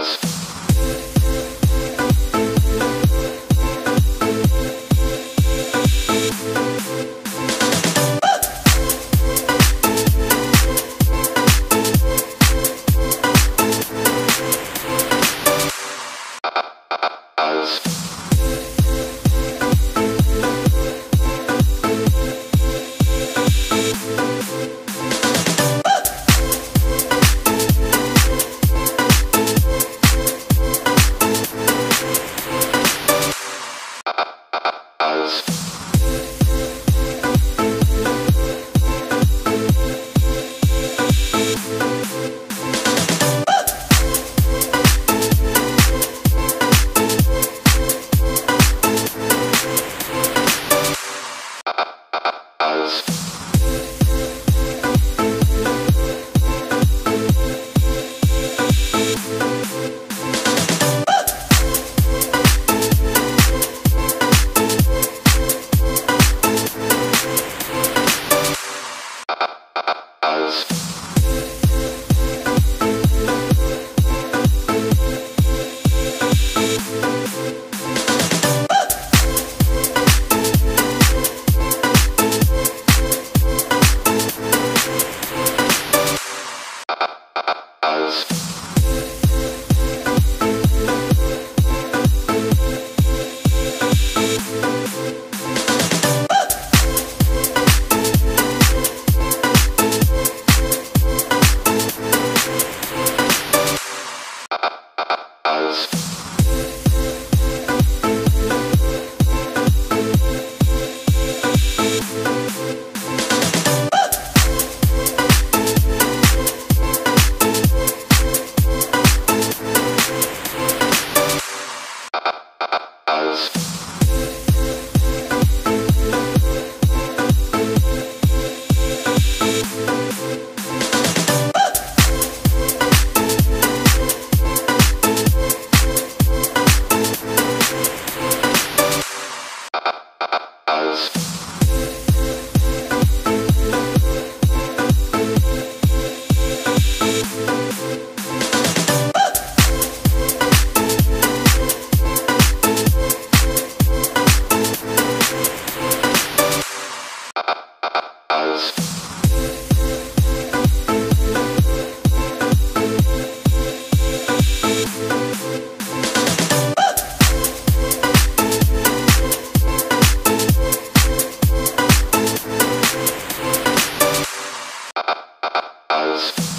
Mixes. Jazz. House.